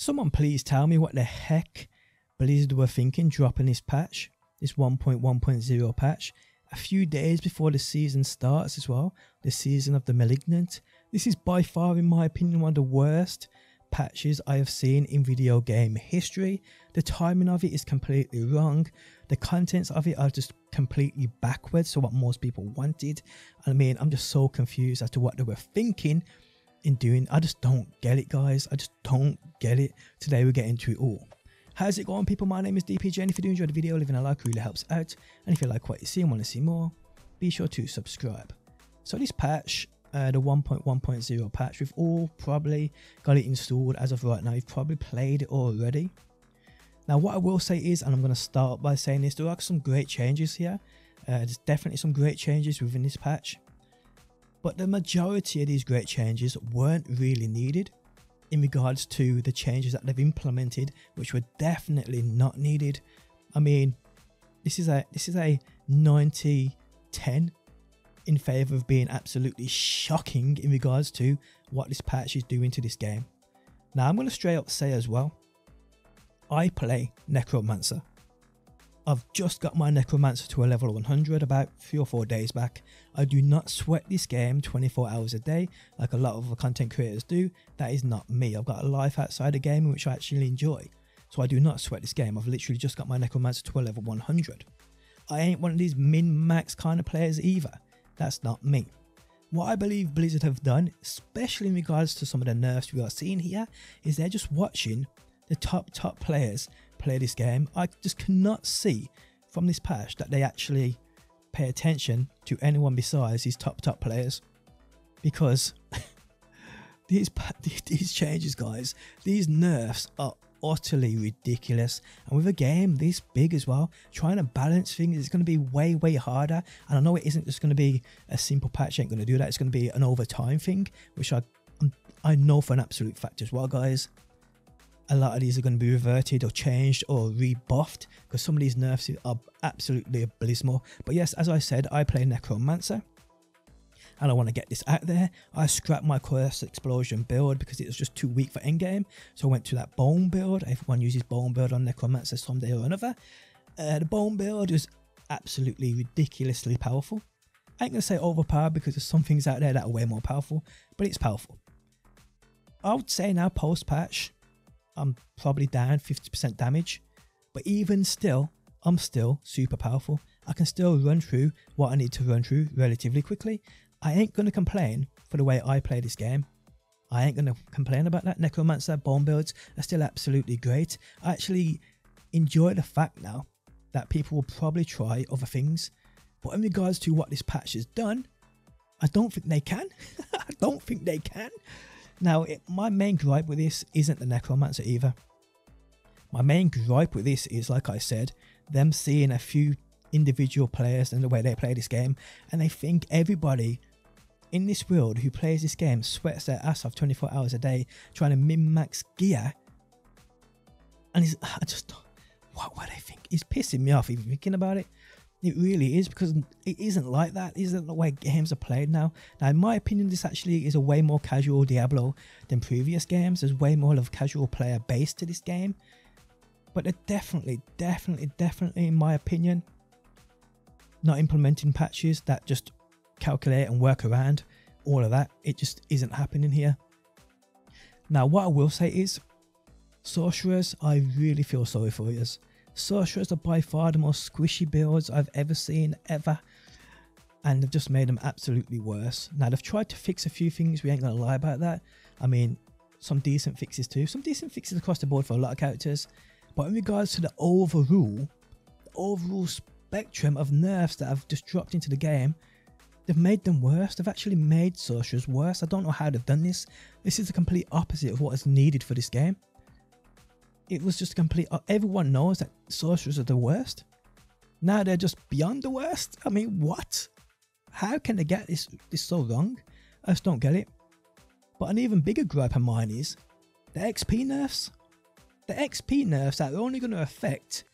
Someone please tell me what the heck Blizzard were thinking dropping this patch, this 1.1.0 patch, a few days before the season starts as well, the season of the Malignant. This is by far, in my opinion, one of the worst patches I have seen in video game history. The timing of it is completely wrong. The contents of it are just completely backwards to what most people wanted. I mean, I'm just so confused as to what they were thinking in doing. I just don't get it, guys. I just don't get it. Today we get into it all. How's it going, people? My name is DPJ, and if you do enjoy the video, leaving a like really helps out. And if you like what you see and want to see more, be sure to subscribe. So this patch, uh, the 1.1.0 patch, we've all probably got it installed as of right now. You've probably played it already. Now, what I will say is, and I'm going to start by saying this, there are some great changes here. Uh, there's definitely some great changes within this patch. But the majority of these great changes weren't really needed in regards to the changes that they've implemented, which were definitely not needed. I mean, this is a this is a 90 10 in favor of being absolutely shocking in regards to what this patch is doing to this game. Now, I'm going to straight up say as well, I play Necromancer. I've just got my Necromancer to a level 100 about 3 or 4 days back. I do not sweat this game 24 hours a day like a lot of content creators do. That is not me. I've got a life outside the game which I actually enjoy. So I do not sweat this game. I've literally just got my Necromancer to a level 100. I ain't one of these min-max kind of players either. That's not me. What I believe Blizzard have done, especially in regards to some of the nerfs we are seeing here, is they're just watching the top top players play this game, I just cannot see from this patch that they actually pay attention to anyone besides these top top players. Because these these changes guys these nerfs are utterly ridiculous. And with a game this big as well trying to balance things is going to be way way harder. And i know it isn't just going to be a simple patch ain't going to do that. It's going to be an overtime thing which i i know for an absolute fact as well guys a lot of these are going to be reverted or changed or rebuffed because some of these nerfs are absolutely abysmal. But yes, as I said, I play Necromancer and I want to get this out there. I scrapped my Curse Explosion build because it was just too weak for endgame. So I went to that Bone build. Everyone uses Bone build on Necromancer someday or another. Uh, the Bone build is absolutely ridiculously powerful. I ain't going to say overpowered because there's some things out there that are way more powerful, but it's powerful. I would say now post patch, I'm probably down 50% damage. But even still, I'm still super powerful. I can still run through what I need to run through relatively quickly. I ain't going to complain for the way I play this game. I ain't going to complain about that. Necromancer bone builds are still absolutely great. I actually enjoy the fact now that people will probably try other things. But in regards to what this patch has done, I don't think they can. I don't think they can. Now, it, my main gripe with this isn't the Necromancer either. My main gripe with this is, like I said, them seeing a few individual players and the way they play this game, and they think everybody in this world who plays this game sweats their ass off 24 hours a day trying to min max gear. And I just, what, what they think is pissing me off even thinking about it. It really is because it isn't like that. It isn't the way games are played now. Now, in my opinion, this actually is a way more casual Diablo than previous games. There's way more of casual player base to this game. But they're definitely, definitely, definitely, in my opinion, not implementing patches that just calculate and work around all of that. It just isn't happening here. Now, what I will say is, sorcerers, I really feel sorry for you. Sorcerers are by far the most squishy builds I've ever seen, ever. And they've just made them absolutely worse. Now, they've tried to fix a few things, we ain't gonna lie about that. I mean, some decent fixes too. Some decent fixes across the board for a lot of characters. But in regards to the overall, the overall spectrum of nerfs that have just dropped into the game, they've made them worse. They've actually made sorcerers worse. I don't know how they've done this. This is the complete opposite of what is needed for this game it was just complete. Uh, everyone knows that sorcerers are the worst. Now they're just beyond the worst. I mean, what? How can they get this this so wrong? I just don't get it. But an even bigger gripe of mine is the XP nerfs. The XP nerfs that are only going to affect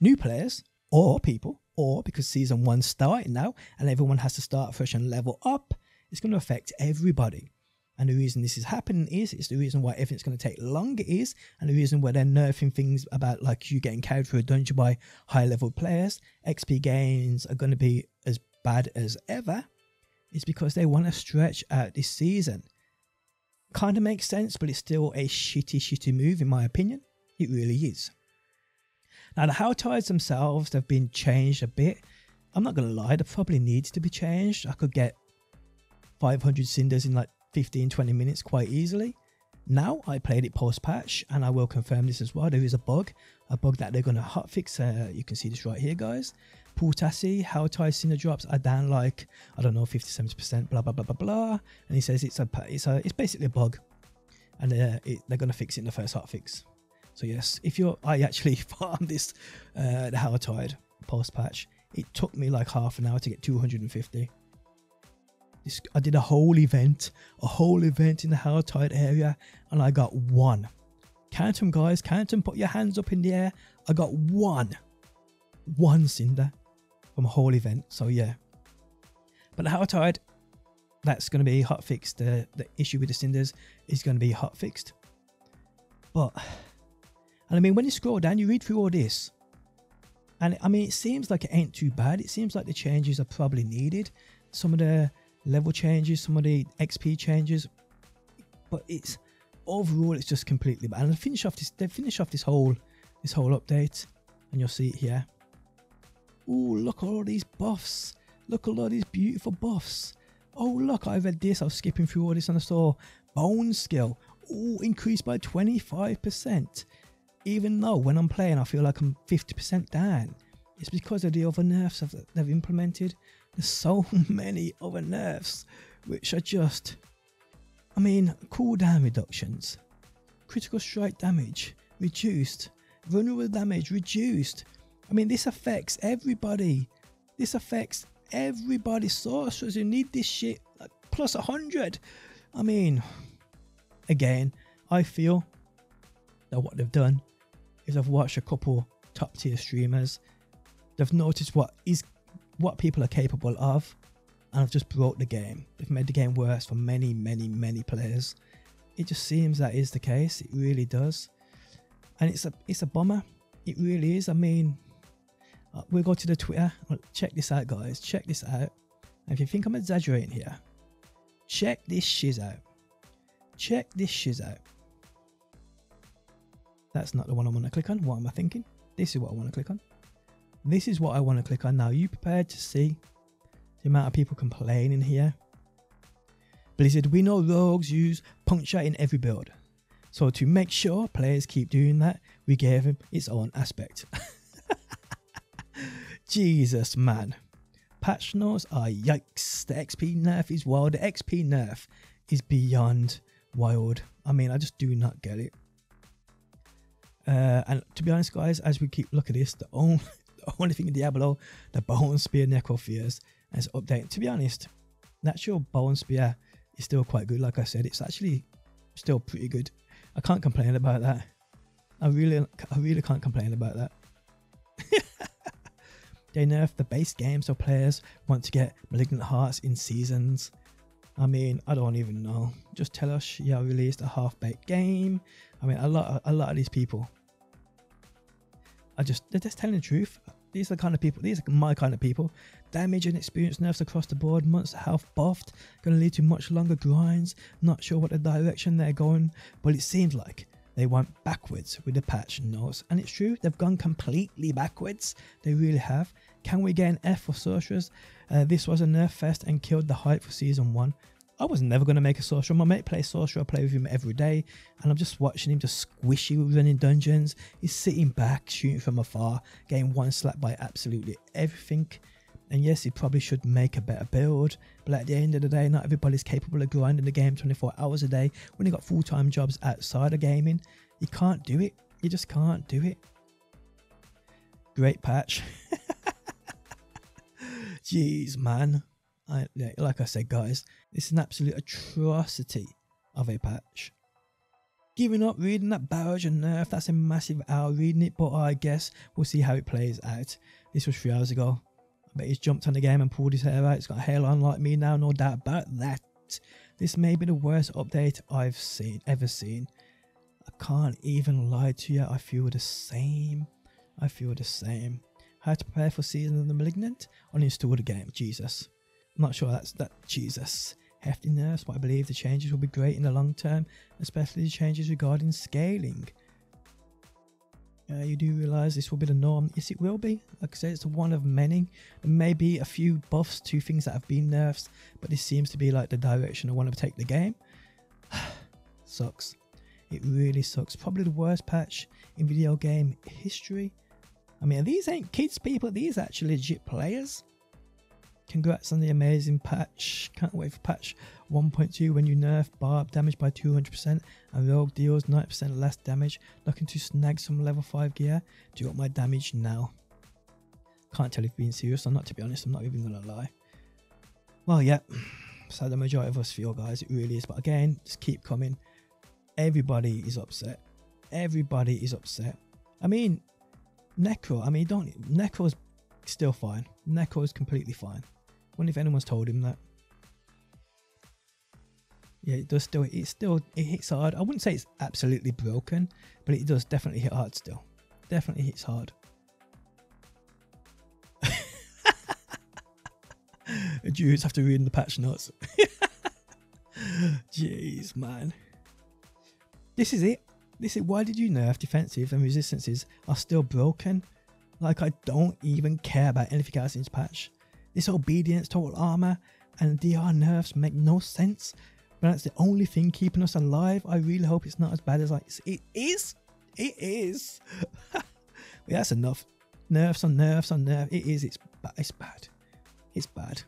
new players or people, or because season one's starting now and everyone has to start fresh and level up, it's going to affect everybody. And the reason this is happening is it's the reason why everything's going to take longer is, and the reason why they're nerfing things about like you getting carried through a dungeon by high level players, XP gains are going to be as bad as ever, is because they want to stretch out this season. Kind of makes sense, but it's still a shitty, shitty move in my opinion. It really is. Now the Helltides themselves have been changed a bit. I'm not gonna lie, they probably needs to be changed. I could get 500 cinders in like 15 20 minutes quite easily. Now I played it post patch and I will confirm this as well. There is a bug, a bug that they're gonna hotfix. Uh, you can see this right here, guys. Pultasi, Helltide cinder drops are down like I don't know 50 70%, blah blah blah blah blah. And he says it's a it's a it's basically a bug, and uh, it, they're gonna fix it in the first hotfix. So yes, if you're I actually farmed this uh, the Helltide post patch. It took me like half an hour to get 250. This, I did a whole event, a whole event in the Helltide area, and I got one. Count them, guys. Count them. Put your hands up in the air. I got one. One cinder from a whole event. So, yeah. But the Helltide, that's going to be hot fixed. The, the issue with the cinders is going to be hot fixed. But, and I mean, when you scroll down, you read through all this. And I mean, it seems like it ain't too bad. It seems like the changes are probably needed. Some of the level changes, some of the XP changes, but it's overall it's just completely bad. And finish off this. They finish off this whole this whole update, and you'll see it here. Oh, look at all these buffs! Look at all these beautiful buffs! Oh, look, I read this. I was skipping through all this and I saw bone skill. Oh, increased by 25%. Even though when I'm playing, I feel like I'm 50% down. It's because of the other nerfs that they've implemented. There's so many other nerfs which are just, I mean, cooldown reductions, critical strike damage reduced, vulnerable damage reduced. I mean, this affects everybody. This affects everybody. Sorcerers who need this shit like plus 100. I mean, again, I feel that what they've done is I've watched a couple top tier streamers. They've noticed what is what people are capable of, and I've just broke the game. They've made the game worse for many, many, many players. It just seems that is the case. It really does, and it's a it's a bummer. It really is. I mean, uh, we'll go to the Twitter. Check this out, guys. Check this out. And if you think I'm exaggerating here, check this shiz out. Check this shiz out. That's not the one I want to click on. What am I thinking? This is what I want to click on. This is what I want to click on now. Are you prepared to see the amount of people complaining here? Blizzard, we know rogues use puncture in every build. So to make sure players keep doing that, we gave him its own aspect. Jesus, man. Patch notes are yikes. The XP nerf is wild. The XP nerf is beyond wild. I mean, I just do not get it. Uh, and to be honest, guys, as we keep look at this, the only only thing in Diablo, the Bone Spear Necropheres, as update. To be honest, natural Bone Spear is still quite good. Like I said, it's actually still pretty good. I can't complain about that. I really, I really can't complain about that. they nerf the base game so players want to get Malignant Hearts in seasons. I mean, I don't even know. Just tell us you released a half-baked game. I mean, a lot, a lot of these people I just they're just telling the truth. These are the kind of people. These are my kind of people. Damage and experience nerfs across the board. Monster health buffed. Going to lead to much longer grinds. Not sure what the direction they're going, but it seems like they went backwards with the patch notes. And it's true, they've gone completely backwards. They really have. Can we get an F for sorcerers? Uh, this was a nerf fest and killed the hype for season one. I was never going to make a sorcerer. My mate plays sorcerer. I play with him every day. And I'm just watching him just squishy running dungeons. He's sitting back, shooting from afar, getting one slap by absolutely everything. And yes, he probably should make a better build. But at the end of the day, not everybody's capable of grinding the game 24 hours a day. When you got full time jobs outside of gaming, you can't do it. You just can't do it. Great patch. Jeez, man. I, like I said, guys, it's an absolute atrocity of a patch. Giving up reading that barrage and nerf, that's a massive hour reading it, but I guess we'll see how it plays out. This was three hours ago. I bet he's jumped on the game and pulled his hair out. He's got a hairline like me now, no doubt about that. This may be the worst update I've seen ever seen. I can't even lie to you. I feel the same. I feel the same. How to prepare for Season of the Malignant? Uninstall the game. Jesus. I'm not sure that's that. Jesus. Hefty nerfs, but I believe the changes will be great in the long term, especially the changes regarding scaling. Uh, you do realize this will be the norm. Yes, it will be. Like I said, it's one of many. There may be a few buffs to things that have been nerfs, but this seems to be like the direction I want to take the game. sucks. It really sucks. Probably the worst patch in video game history. I mean, these ain't kids, people. These are actually legit players. Congrats on the amazing patch. Can't wait for patch 1.2 when you nerf Barb damage by 200% and Rogue deals 90% less damage. Looking to snag some level 5 gear. Do you want my damage now? Can't tell if being serious or not, to be honest. I'm not even going to lie. Well, yeah. So the majority of us feel, guys. It really is. But again, just keep coming. Everybody is upset. Everybody is upset. I mean, Necro. I mean, don't Necro's still fine. Necro is completely fine. Wonder if anyone's told him that. Yeah, it does still. It still it hits hard. I wouldn't say it's absolutely broken, but it does definitely hit hard still. Definitely hits hard. Jews have to read in the patch notes. Jeez, man. This is it. This is why did you nerf defensive and resistances are still broken? Like I don't even care about anything else in this patch. This obedience, total armor, and DR nerfs make no sense. But that's the only thing keeping us alive. I really hope it's not as bad as like it is. It is. that's enough. Nerfs on nerfs on nerfs. It is. It's bad. It's bad. It's bad.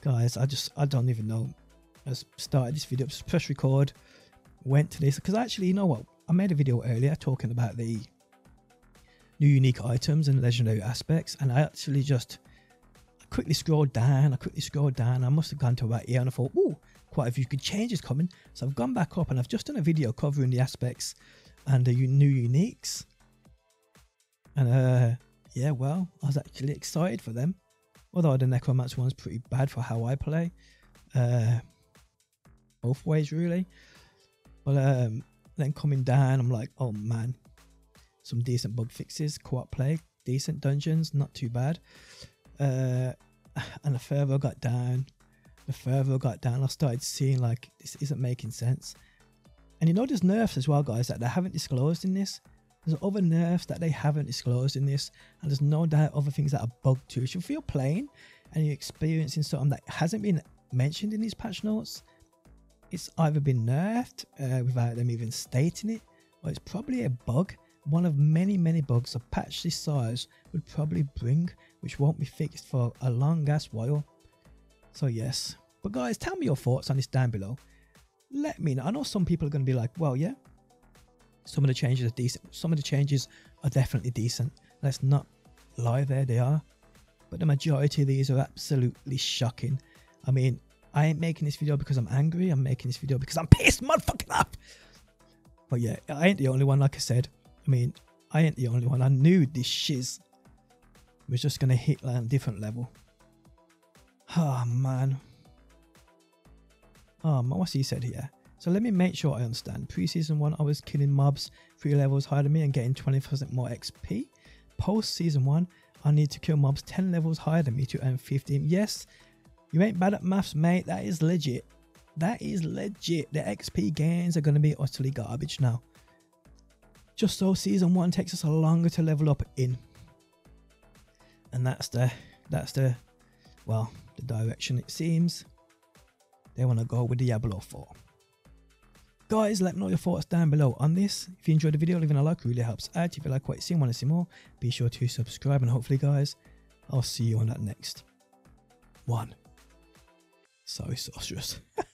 Guys, I just I don't even know. I started this video, press record, went to this because actually, you know what? I made a video earlier talking about the new unique items and legendary aspects, and I actually just quickly scrolled down. I quickly scrolled down. I must have gone to about here and I thought, oh, quite a few good changes coming. So I've gone back up and I've just done a video covering the aspects and the new uniques. And uh, yeah, well, I was actually excited for them. Although the Necromancer one's pretty bad for how I play. Uh, both ways, really. But um, then coming down, I'm like, oh man, some decent bug fixes, co-op play, decent dungeons, not too bad. Uh, and the further I got down, the further I got down, I started seeing like this isn't making sense. And you know, there's nerfs as well, guys, that they haven't disclosed in this. There's other nerfs that they haven't disclosed in this, and there's no doubt other things that are bugged too. If you feel playing and you're experiencing something that hasn't been mentioned in these patch notes, it's either been nerfed uh, without them even stating it, or it's probably a bug one of many, many bugs a patch this size would probably bring, which won't be fixed for a long ass while. So, yes. But, guys, tell me your thoughts on this down below. Let me know. I know some people are going to be like, well, yeah, some of the changes are decent. Some of the changes are definitely decent. Let's not lie there, they are. But the majority of these are absolutely shocking. I mean, I ain't making this video because I'm angry. I'm making this video because I'm pissed motherfucking up. But yeah, I ain't the only one, like I said. I mean, I ain't the only one. I knew this shiz was just gonna hit like a different level. Oh man. Oh man, what's he said here? So let me make sure I understand. Pre-season 1, I was killing mobs 3 levels higher than me and getting 20% more XP. Post-season 1, I need to kill mobs 10 levels higher than me to earn 15. Yes, you ain't bad at maths, mate. That is legit. That is legit. The XP gains are going to be utterly garbage now. Just so season one takes us a longer to level up in. And that's the that's the well, the direction it seems they want to go with Diablo 4. Guys, let me know your thoughts down below on this. If you enjoyed the video, leaving a like really helps out. If you like what you see and want to see more, be sure to subscribe and hopefully guys, I'll see you on that next one. Sorry, sorceress.